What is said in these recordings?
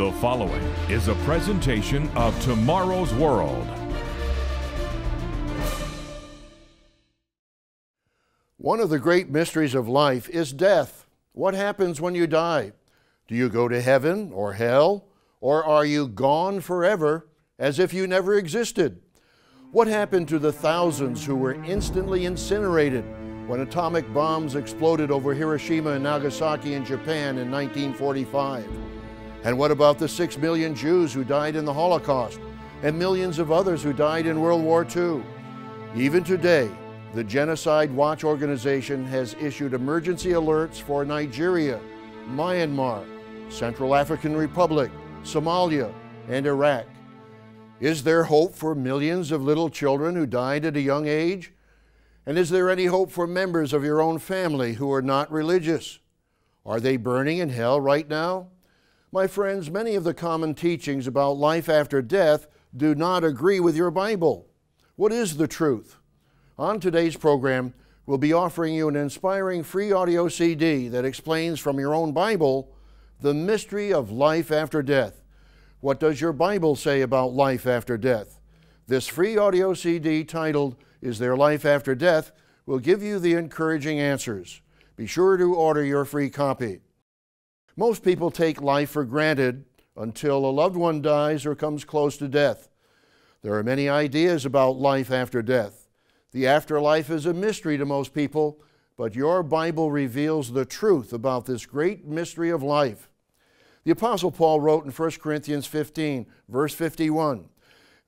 The following is a presentation of Tomorrow's World. One of the great mysteries of life is death. What happens when you die? Do you go to heaven or hell? Or are you gone forever as if you never existed? What happened to the thousands who were instantly incinerated when atomic bombs exploded over Hiroshima and Nagasaki in Japan in 1945? And what about the six million Jews who died in the Holocaust and millions of others who died in World War II? Even today, the Genocide Watch organization has issued emergency alerts for Nigeria, Myanmar, Central African Republic, Somalia, and Iraq. Is there hope for millions of little children who died at a young age? And is there any hope for members of your own family who are not religious? Are they burning in hell right now? My friends, many of the common teachings about life after death do not agree with your Bible. What is the truth? On today's program, we'll be offering you an inspiring free audio CD that explains from your own Bible the mystery of life after death. What does your Bible say about life after death? This free audio CD titled, Is There Life After Death? will give you the encouraging answers. Be sure to order your free copy. Most people take life for granted until a loved one dies or comes close to death. There are many ideas about life after death. The afterlife is a mystery to most people, but your Bible reveals the truth about this great mystery of life. The Apostle Paul wrote in 1 Corinthians 15, verse 51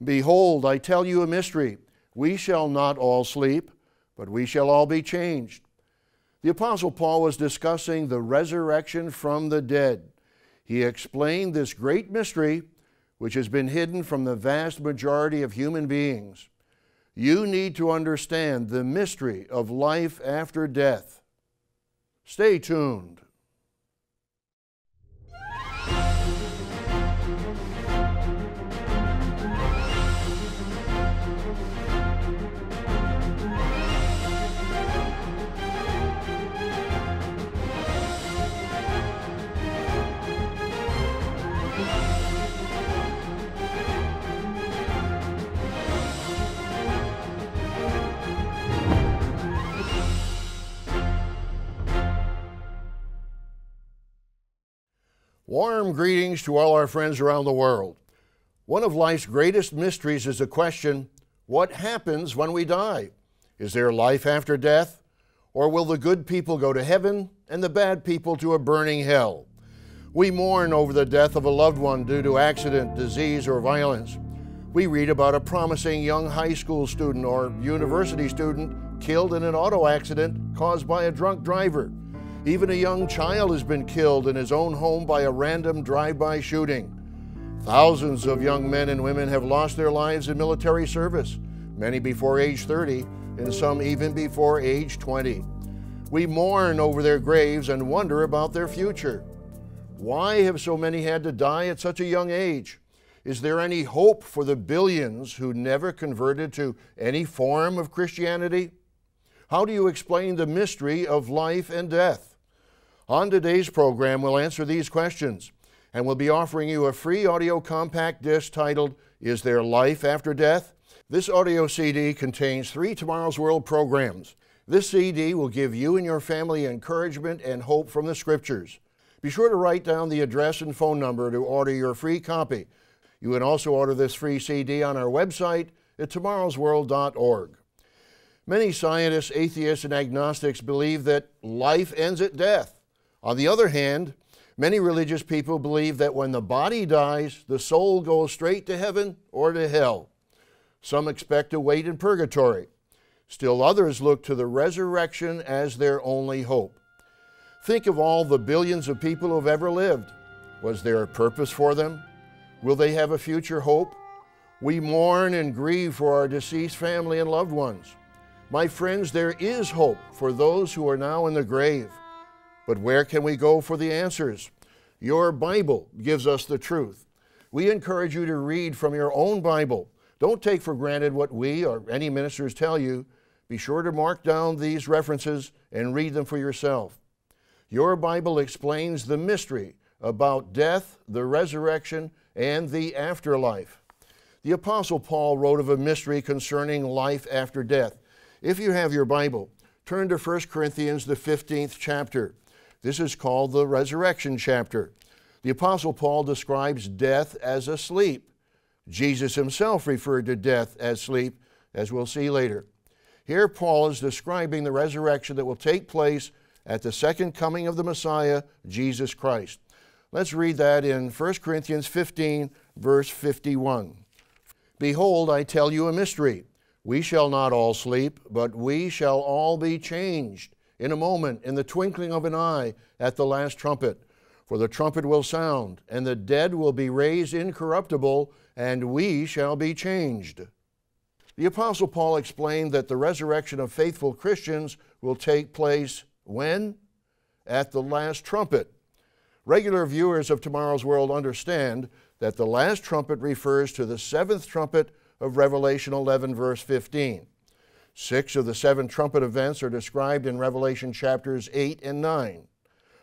Behold, I tell you a mystery. We shall not all sleep, but we shall all be changed. The Apostle Paul was discussing the resurrection from the dead. He explained this great mystery, which has been hidden from the vast majority of human beings. You need to understand the mystery of life after death. Stay tuned. Warm greetings to all our friends around the world. One of life's greatest mysteries is the question what happens when we die? Is there life after death? Or will the good people go to heaven and the bad people to a burning hell? We mourn over the death of a loved one due to accident, disease, or violence. We read about a promising young high school student or university student killed in an auto accident caused by a drunk driver. Even a young child has been killed in his own home by a random drive by shooting. Thousands of young men and women have lost their lives in military service, many before age 30, and some even before age 20. We mourn over their graves and wonder about their future. Why have so many had to die at such a young age? Is there any hope for the billions who never converted to any form of Christianity? How do you explain the mystery of life and death? On today's program, we'll answer these questions, and we'll be offering you a free audio compact disc titled, Is There Life After Death? This audio CD contains three Tomorrow's World programs. This CD will give you and your family encouragement and hope from the Scriptures. Be sure to write down the address and phone number to order your free copy. You can also order this free CD on our website at tomorrowsworld.org. Many scientists, atheists, and agnostics believe that life ends at death. On the other hand, many religious people believe that when the body dies, the soul goes straight to heaven or to hell. Some expect to wait in purgatory. Still others look to the resurrection as their only hope. Think of all the billions of people who have ever lived. Was there a purpose for them? Will they have a future hope? We mourn and grieve for our deceased family and loved ones. My friends, there is hope for those who are now in the grave. But where can we go for the answers? Your Bible gives us the truth. We encourage you to read from your own Bible. Don't take for granted what we or any ministers tell you. Be sure to mark down these references and read them for yourself. Your Bible explains the mystery about death, the resurrection, and the afterlife. The Apostle Paul wrote of a mystery concerning life after death. If you have your Bible, turn to 1 Corinthians, the 15th chapter. This is called the resurrection chapter. The Apostle Paul describes death as a sleep. Jesus himself referred to death as sleep, as we'll see later. Here, Paul is describing the resurrection that will take place at the second coming of the Messiah, Jesus Christ. Let's read that in 1 Corinthians 15, verse 51. Behold, I tell you a mystery. We shall not all sleep, but we shall all be changed in a moment, in the twinkling of an eye, at the last trumpet. For the trumpet will sound, and the dead will be raised incorruptible, and we shall be changed. The Apostle Paul explained that the resurrection of faithful Christians will take place when? At the last trumpet. Regular viewers of Tomorrow's World understand that the last trumpet refers to the seventh trumpet of Revelation 11, verse 15. Six of the seven trumpet events are described in Revelation chapters 8 and 9.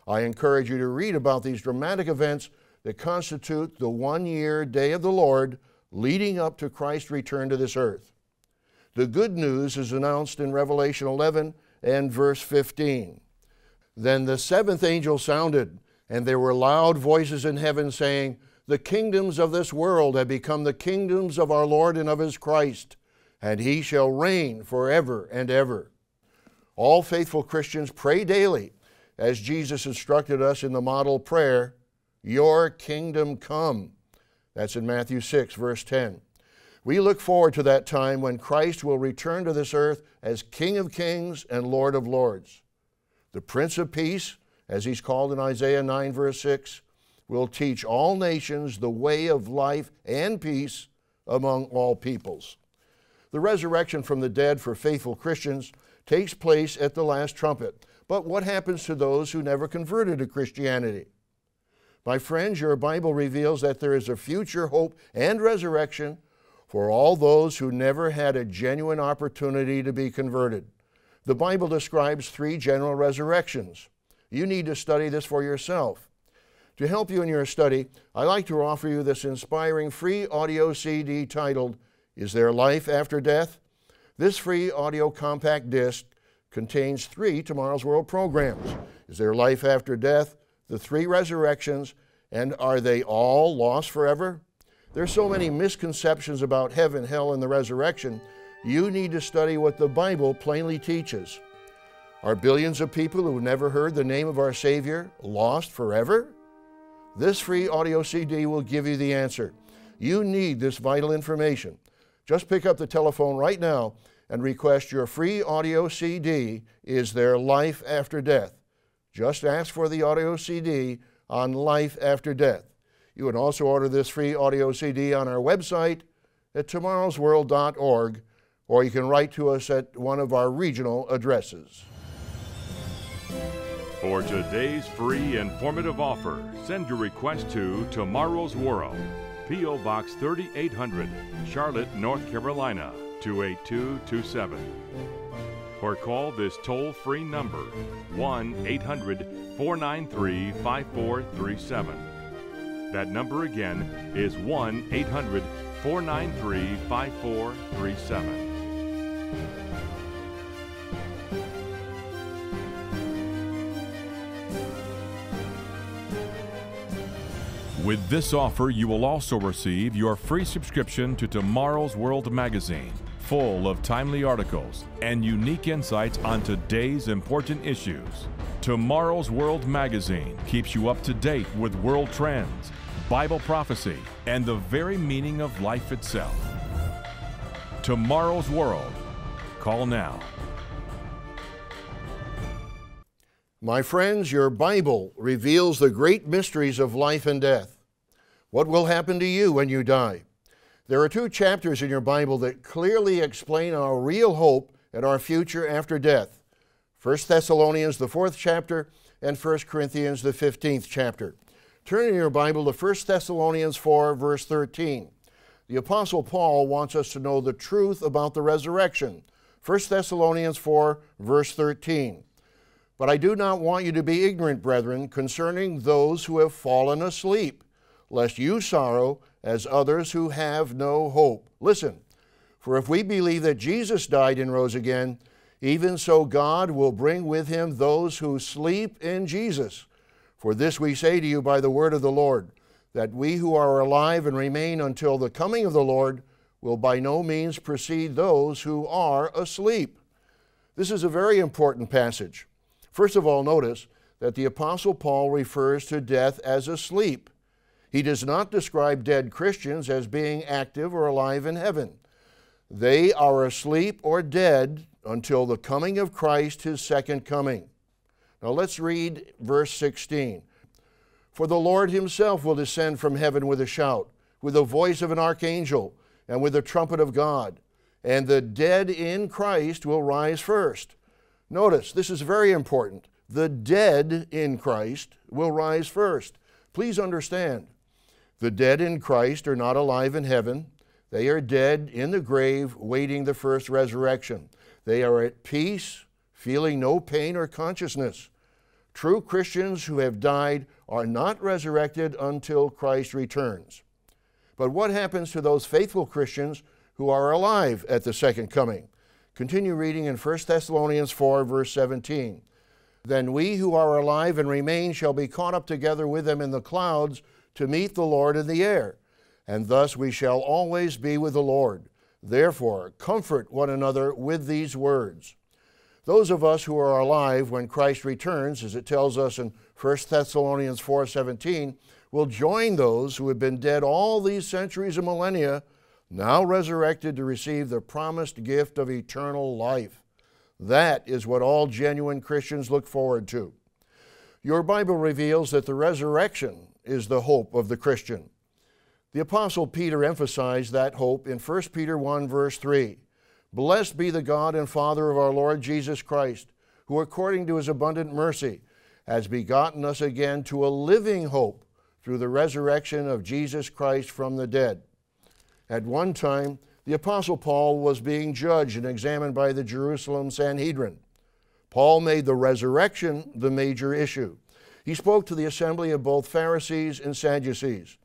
I encourage you to read about these dramatic events that constitute the one year day of the Lord leading up to Christ's return to this earth. The good news is announced in Revelation 11 and verse 15. Then the seventh angel sounded, and there were loud voices in heaven saying, The kingdoms of this world have become the kingdoms of our Lord and of his Christ, and he shall reign forever and ever. All faithful Christians pray daily, as Jesus instructed us in the model prayer, Your kingdom come. That's in Matthew 6, verse 10. We look forward to that time when Christ will return to this earth as King of Kings and Lord of Lords. The Prince of Peace, as he's called in Isaiah 9, verse 6, will teach all nations the way of life and peace among all peoples. The resurrection from the dead for faithful Christians takes place at the last trumpet. But what happens to those who never converted to Christianity? My friends, your Bible reveals that there is a future hope and resurrection for all those who never had a genuine opportunity to be converted. The Bible describes three general resurrections. You need to study this for yourself. To help you in your study, I like to offer you this inspiring free audio CD titled, Is There Life After Death? This free audio compact disc contains three Tomorrow's World programs Is There Life After Death? The Three Resurrections, and Are They All Lost Forever? There's so many misconceptions about heaven, hell, and the resurrection. You need to study what the Bible plainly teaches. Are billions of people who have never heard the name of our Savior lost forever? This free audio CD will give you the answer. You need this vital information. Just pick up the telephone right now and request your free audio CD, Is There Life After Death? Just ask for the audio CD on life after death. You can also order this free audio CD on our website at tomorrowsworld.org, or you can write to us at one of our regional addresses. For today's free informative offer, send your request to Tomorrow's World, P.O. Box 3800, Charlotte, North Carolina 28227. Or call this toll free number 1 800 493 5437. That number again is 1 800 493 5437. With this offer, you will also receive your free subscription to Tomorrow's World magazine, full of timely articles and unique insights on today's important issues. Tomorrow's World magazine keeps you up to date with world trends Bible prophecy, and the very meaning of life itself. Tomorrow's World. Call now. My friends, your Bible reveals the great mysteries of life and death. What will happen to you when you die? There are two chapters in your Bible that clearly explain our real hope and our future after death 1 Thessalonians, the fourth chapter, and 1 Corinthians, the 15th chapter. Turn in your Bible to 1 Thessalonians 4, verse 13. The Apostle Paul wants us to know the truth about the resurrection. 1 Thessalonians 4, verse 13. But I do not want you to be ignorant, brethren, concerning those who have fallen asleep, lest you sorrow as others who have no hope. Listen, for if we believe that Jesus died and rose again, even so God will bring with him those who sleep in Jesus. For this we say to you by the word of the Lord, that we who are alive and remain until the coming of the Lord will by no means precede those who are asleep. This is a very important passage. First of all, notice that the Apostle Paul refers to death as asleep. He does not describe dead Christians as being active or alive in heaven. They are asleep or dead until the coming of Christ, his second coming. Now let's read verse 16. For the Lord himself will descend from heaven with a shout, with the voice of an archangel, and with the trumpet of God, and the dead in Christ will rise first. Notice, this is very important. The dead in Christ will rise first. Please understand, the dead in Christ are not alive in heaven. They are dead in the grave, waiting the first resurrection. They are at peace, feeling no pain or consciousness. True Christians who have died are not resurrected until Christ returns. But what happens to those faithful Christians who are alive at the second coming? Continue reading in 1 Thessalonians 4, verse 17. Then we who are alive and remain shall be caught up together with them in the clouds to meet the Lord in the air, and thus we shall always be with the Lord. Therefore, comfort one another with these words. Those of us who are alive when Christ returns, as it tells us in 1 Thessalonians 4:17, will join those who have been dead all these centuries and millennia now resurrected to receive the promised gift of eternal life. That is what all genuine Christians look forward to. Your Bible reveals that the resurrection is the hope of the Christian. The Apostle Peter emphasized that hope in 1 Peter 1, verse 3. Blessed be the God and Father of our Lord Jesus Christ, who according to his abundant mercy has begotten us again to a living hope through the resurrection of Jesus Christ from the dead at one time, the Apostle Paul was being judged and examined by the Jerusalem Sanhedrin. Paul made the resurrection the major issue. He spoke to the assembly of both Pharisees and Sadducees.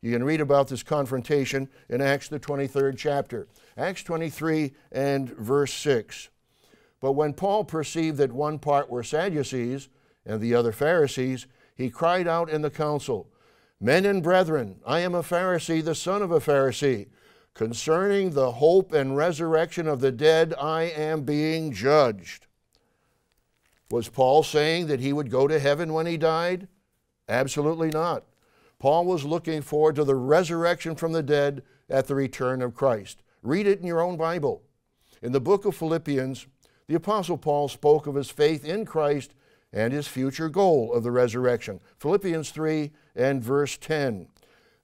You can read about this confrontation in Acts, the 23rd chapter, Acts 23 and verse 6. But when Paul perceived that one part were Sadducees and the other Pharisees, he cried out in the council, Men and brethren, I am a Pharisee, the son of a Pharisee. Concerning the hope and resurrection of the dead, I am being judged. Was Paul saying that he would go to heaven when he died? Absolutely not. Paul was looking forward to the resurrection from the dead at the return of Christ. Read it in your own Bible. In the book of Philippians, the Apostle Paul spoke of his faith in Christ and his future goal of the resurrection. Philippians 3 and verse 10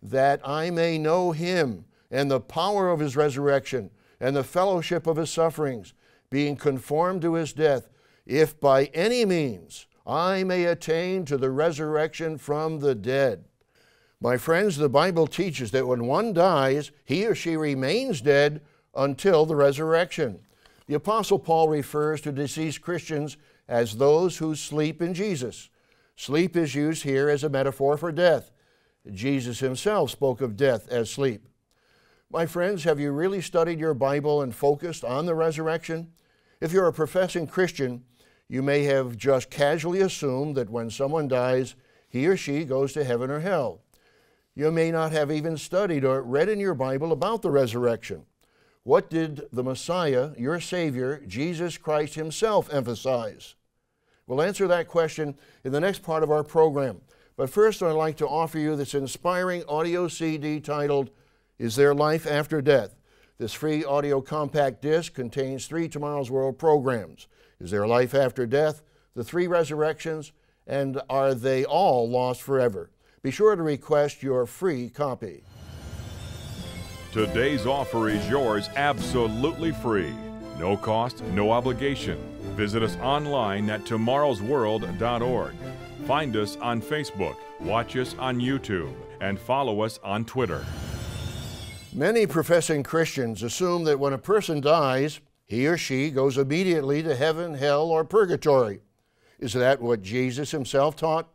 that I may know him and the power of his resurrection and the fellowship of his sufferings, being conformed to his death, if by any means I may attain to the resurrection from the dead. My friends, the Bible teaches that when one dies, he or she remains dead until the resurrection. The Apostle Paul refers to deceased Christians as those who sleep in Jesus. Sleep is used here as a metaphor for death. Jesus himself spoke of death as sleep. My friends, have you really studied your Bible and focused on the resurrection? If you're a professing Christian, you may have just casually assumed that when someone dies, he or she goes to heaven or hell. You may not have even studied or read in your Bible about the resurrection. What did the Messiah, your Savior, Jesus Christ Himself, emphasize? We'll answer that question in the next part of our program. But first, I'd like to offer you this inspiring audio CD titled, Is There Life After Death? This free audio compact disc contains three Tomorrow's World programs Is There Life After Death? The Three Resurrections, and Are They All Lost Forever? Be sure to request your free copy. Today's offer is yours absolutely free. No cost, no obligation. Visit us online at tomorrowsworld.org. Find us on Facebook, watch us on YouTube, and follow us on Twitter. Many professing Christians assume that when a person dies, he or she goes immediately to heaven, hell, or purgatory. Is that what Jesus himself taught?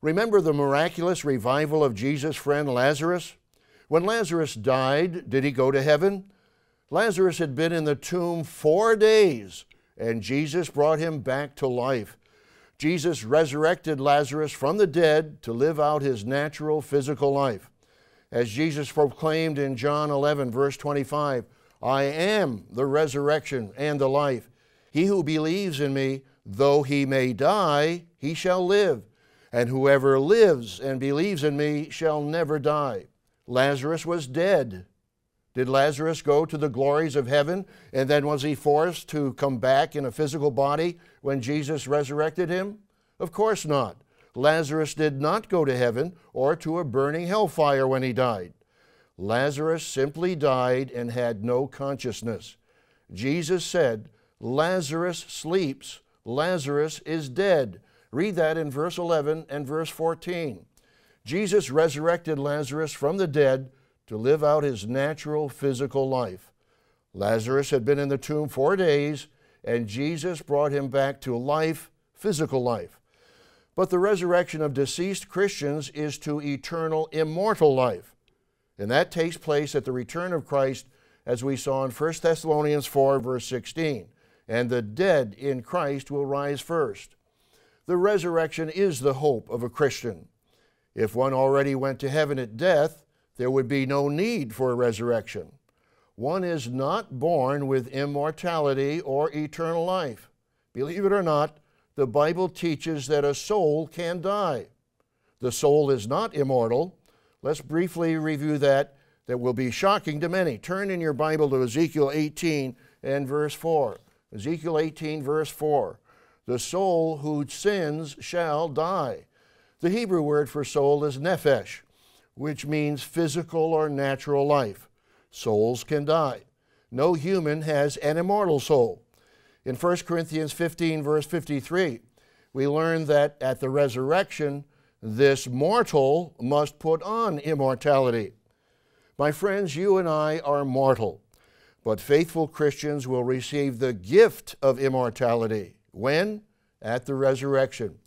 Remember the miraculous revival of Jesus' friend Lazarus? When Lazarus died, did he go to heaven? Lazarus had been in the tomb four days, and Jesus brought him back to life. Jesus resurrected Lazarus from the dead to live out his natural physical life. As Jesus proclaimed in John 11, verse 25, I am the resurrection and the life. He who believes in me, though he may die, he shall live. And whoever lives and believes in me shall never die. Lazarus was dead. Did Lazarus go to the glories of heaven and then was he forced to come back in a physical body when Jesus resurrected him? Of course not. Lazarus did not go to heaven or to a burning hellfire when he died. Lazarus simply died and had no consciousness. Jesus said, Lazarus sleeps, Lazarus is dead. Read that in verse 11 and verse 14. Jesus resurrected Lazarus from the dead to live out his natural physical life. Lazarus had been in the tomb four days, and Jesus brought him back to life, physical life. But the resurrection of deceased Christians is to eternal, immortal life. And that takes place at the return of Christ, as we saw in 1 Thessalonians 4, verse 16. And the dead in Christ will rise first. The resurrection is the hope of a Christian. If one already went to heaven at death, there would be no need for a resurrection. One is not born with immortality or eternal life. Believe it or not, the Bible teaches that a soul can die. The soul is not immortal. Let's briefly review that. That will be shocking to many. Turn in your Bible to Ezekiel 18 and verse 4. Ezekiel 18, verse 4. The soul who sins shall die. The Hebrew word for soul is nephesh, which means physical or natural life. Souls can die. No human has an immortal soul. In 1 Corinthians 15, verse 53, we learn that at the resurrection, this mortal must put on immortality. My friends, you and I are mortal, but faithful Christians will receive the gift of immortality. When? At the resurrection.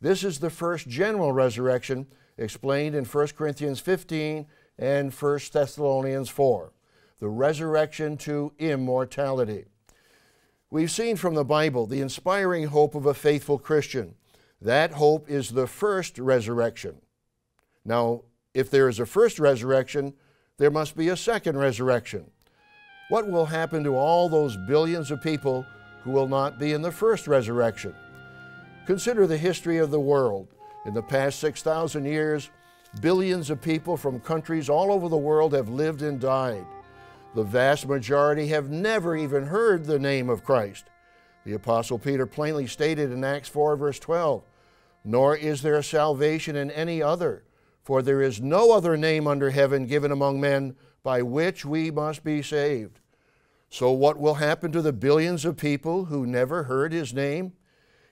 This is the first general resurrection explained in 1 Corinthians 15 and 1 Thessalonians 4. The resurrection to immortality. We've seen from the Bible the inspiring hope of a faithful Christian. That hope is the first resurrection. Now, if there is a first resurrection, there must be a second resurrection. What will happen to all those billions of people who will not be in the first resurrection? Consider the history of the world. In the past 6,000 years, billions of people from countries all over the world have lived and died. The vast majority have never even heard the name of Christ. The Apostle Peter plainly stated in Acts 4, verse 12, Nor is there salvation in any other, for there is no other name under heaven given among men by which we must be saved. So, what will happen to the billions of people who never heard his name?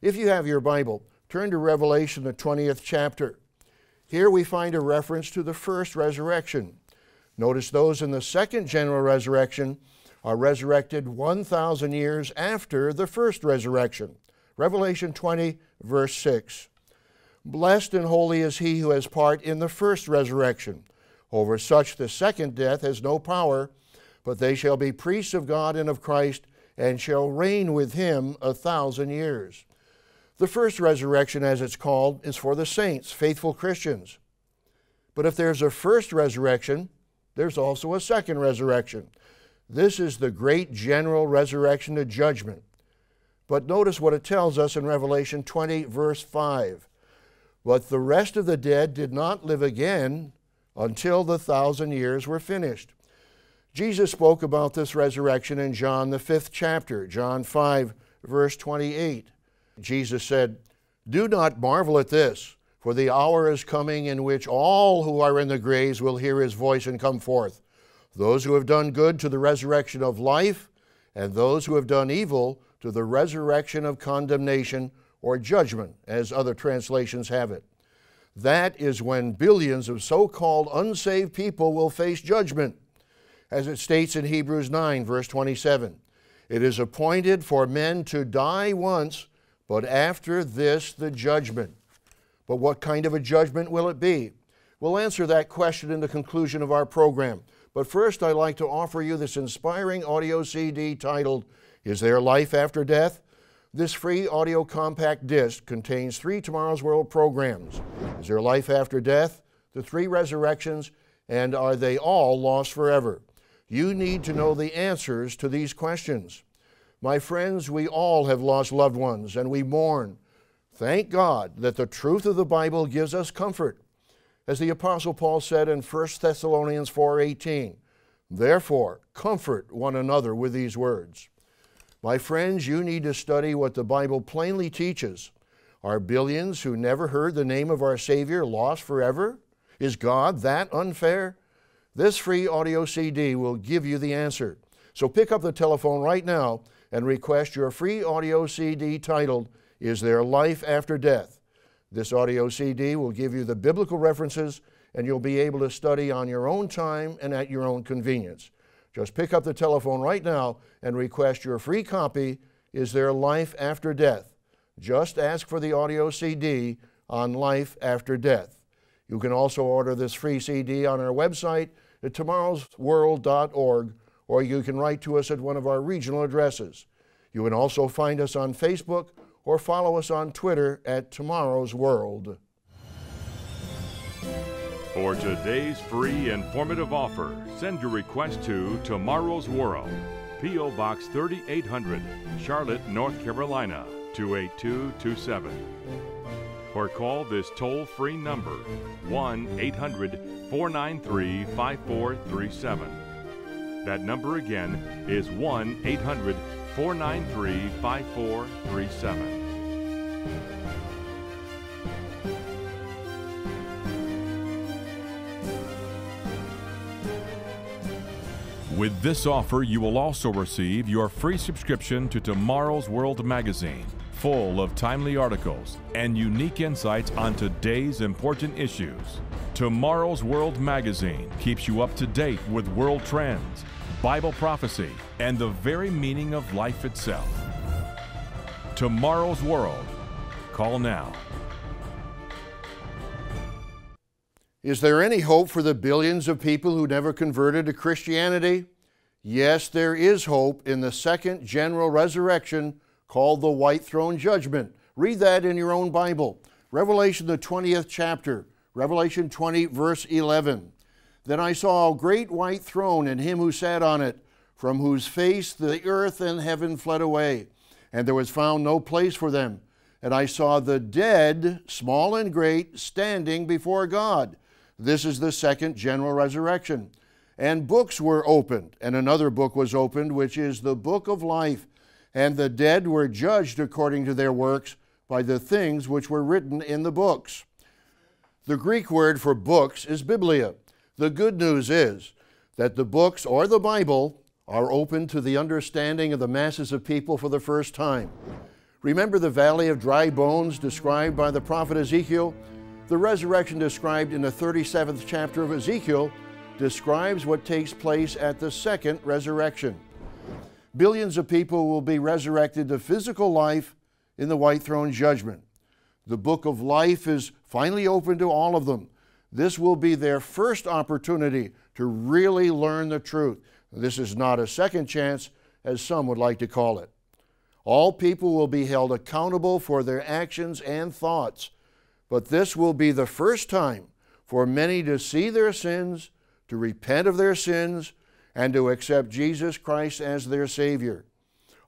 If you have your Bible, turn to Revelation, the 20th chapter. Here we find a reference to the first resurrection. Notice those in the second general resurrection are resurrected 1,000 years after the first resurrection. Revelation 20, verse 6. Blessed and holy is he who has part in the first resurrection. Over such the second death has no power, but they shall be priests of God and of Christ, and shall reign with him a thousand years. The first resurrection, as it's called, is for the saints, faithful Christians. But if there's a first resurrection, there's also a second resurrection. This is the great general resurrection to judgment. But notice what it tells us in Revelation 20, verse 5. But the rest of the dead did not live again until the thousand years were finished. Jesus spoke about this resurrection in John, the fifth chapter, John 5, verse 28. Jesus said, Do not marvel at this for the hour is coming in which all who are in the graves will hear his voice and come forth. Those who have done good to the resurrection of life, and those who have done evil to the resurrection of condemnation or judgment, as other translations have it. That is when billions of so called unsaved people will face judgment, as it states in Hebrews 9, verse 27. It is appointed for men to die once but after this, the judgment. But what kind of a judgment will it be? We'll answer that question in the conclusion of our program. But first, I'd like to offer you this inspiring audio CD titled, Is There Life After Death? This free audio compact disc contains three Tomorrow's World programs Is There Life After Death? The Three Resurrections, and Are They All Lost Forever? You need to know the answers to these questions. My friends, we all have lost loved ones and we mourn. Thank God that the truth of the Bible gives us comfort. As the apostle Paul said in 1 Thessalonians 4:18, therefore comfort one another with these words. My friends, you need to study what the Bible plainly teaches. Are billions who never heard the name of our Savior lost forever? Is God that unfair? This free audio CD will give you the answer. So pick up the telephone right now and request your free audio CD titled, Is There Life After Death? This audio CD will give you the biblical references and you'll be able to study on your own time and at your own convenience. Just pick up the telephone right now and request your free copy, Is There Life After Death? Just ask for the audio CD on Life After Death. You can also order this free CD on our website at tomorrowsworld.org or you can write to us at one of our regional addresses. You can also find us on Facebook or follow us on Twitter at Tomorrow's World. For today's free informative offer, send your request to Tomorrow's World, P.O. Box 3800, Charlotte, North Carolina 28227. Or call this toll free number 1 800 493 5437. That number again is 1 800 493 5437. With this offer, you will also receive your free subscription to Tomorrow's World magazine, full of timely articles and unique insights on today's important issues. Tomorrow's World magazine keeps you up to date with world trends, Bible prophecy, and the very meaning of life itself. Tomorrow's World. Call now. Is there any hope for the billions of people who never converted to Christianity? Yes, there is hope in the second general resurrection called the White Throne Judgment. Read that in your own Bible. Revelation, the 20th chapter. Revelation 20, verse 11. Then I saw a great white throne and him who sat on it, from whose face the earth and heaven fled away, and there was found no place for them. And I saw the dead, small and great, standing before God. This is the second general resurrection. And books were opened, and another book was opened, which is the book of life. And the dead were judged according to their works by the things which were written in the books. The Greek word for books is biblia. The good news is that the books or the Bible are open to the understanding of the masses of people for the first time. Remember the valley of dry bones described by the prophet Ezekiel? The resurrection described in the 37th chapter of Ezekiel describes what takes place at the second resurrection. Billions of people will be resurrected to physical life in the white throne judgment. The book of life is finally open to all of them. This will be their first opportunity to really learn the truth. This is not a second chance, as some would like to call it. All people will be held accountable for their actions and thoughts, but this will be the first time for many to see their sins, to repent of their sins, and to accept Jesus Christ as their Savior.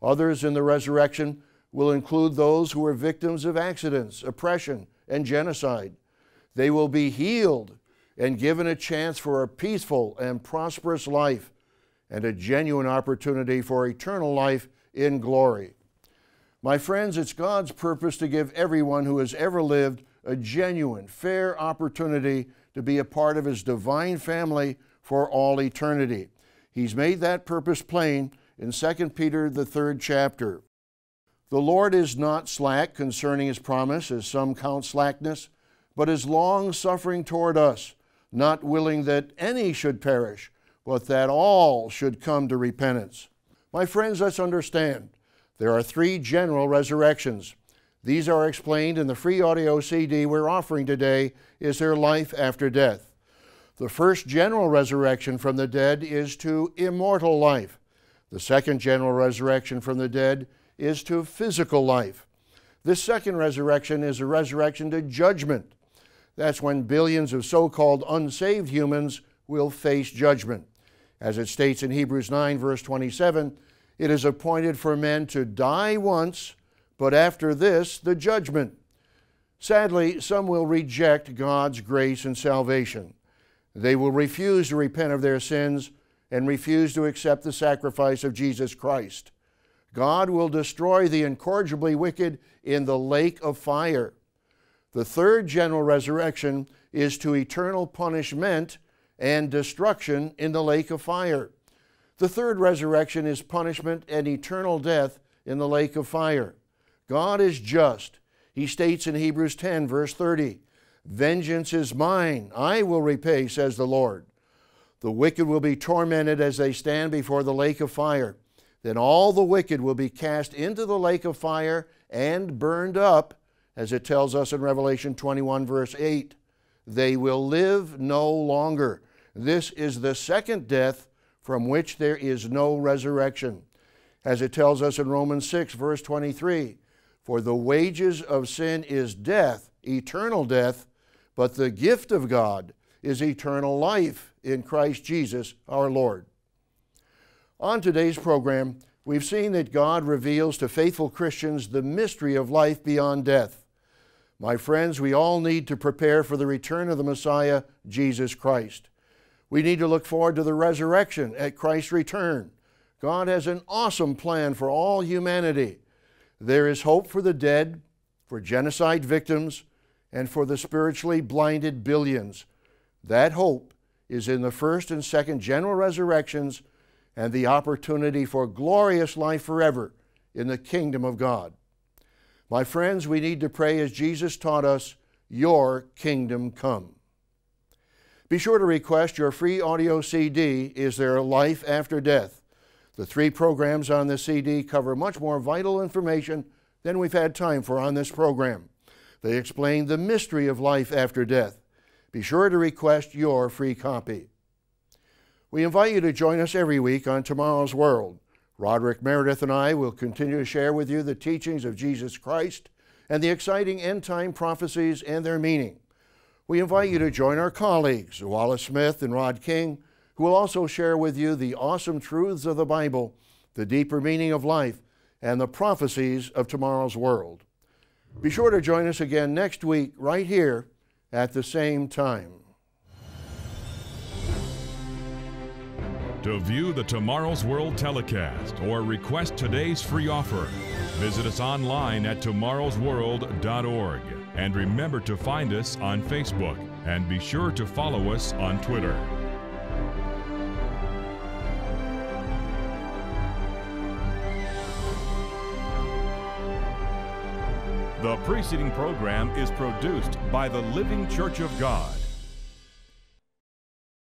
Others in the resurrection will include those who were victims of accidents, oppression, and genocide. They will be healed and given a chance for a peaceful and prosperous life and a genuine opportunity for eternal life in glory. My friends, it's God's purpose to give everyone who has ever lived a genuine, fair opportunity to be a part of His divine family for all eternity. He's made that purpose plain in 2 Peter, the third chapter. The Lord is not slack concerning his promise, as some count slackness, but is long suffering toward us, not willing that any should perish, but that all should come to repentance. My friends, let's understand there are three general resurrections. These are explained in the free audio CD we're offering today Is There Life After Death? The first general resurrection from the dead is to immortal life. The second general resurrection from the dead is to physical life. This second resurrection is a resurrection to judgment. That's when billions of so called unsaved humans will face judgment. As it states in Hebrews 9, verse 27, it is appointed for men to die once, but after this, the judgment. Sadly, some will reject God's grace and salvation. They will refuse to repent of their sins and refuse to accept the sacrifice of Jesus Christ. God will destroy the incorrigibly wicked in the lake of fire. The third general resurrection is to eternal punishment and destruction in the lake of fire. The third resurrection is punishment and eternal death in the lake of fire. God is just. He states in Hebrews 10, verse 30, Vengeance is mine, I will repay, says the Lord. The wicked will be tormented as they stand before the lake of fire. Then all the wicked will be cast into the lake of fire and burned up, as it tells us in Revelation 21, verse 8. They will live no longer. This is the second death from which there is no resurrection. As it tells us in Romans 6, verse 23 For the wages of sin is death, eternal death, but the gift of God is eternal life in Christ Jesus our Lord. On today's program, we've seen that God reveals to faithful Christians the mystery of life beyond death. My friends, we all need to prepare for the return of the Messiah, Jesus Christ. We need to look forward to the resurrection at Christ's return. God has an awesome plan for all humanity. There is hope for the dead, for genocide victims, and for the spiritually blinded billions. That hope is in the first and second general resurrections and the opportunity for glorious life forever in the kingdom of God. My friends, we need to pray as Jesus taught us, Your kingdom come. Be sure to request your free audio CD, Is There a Life After Death? The three programs on the CD cover much more vital information than we've had time for on this program. They explain the mystery of life after death. Be sure to request your free copy. We invite you to join us every week on Tomorrow's World. Roderick Meredith and I will continue to share with you the teachings of Jesus Christ and the exciting end time prophecies and their meaning. We invite you to join our colleagues, Wallace Smith and Rod King, will also share with you the awesome truths of the Bible, the deeper meaning of life, and the prophecies of tomorrow's world. Be sure to join us again next week, right here at the same time. To view the Tomorrow's World telecast or request today's free offer, visit us online at tomorrowsworld.org. And remember to find us on Facebook and be sure to follow us on Twitter. The preceding program is produced by the Living Church of God.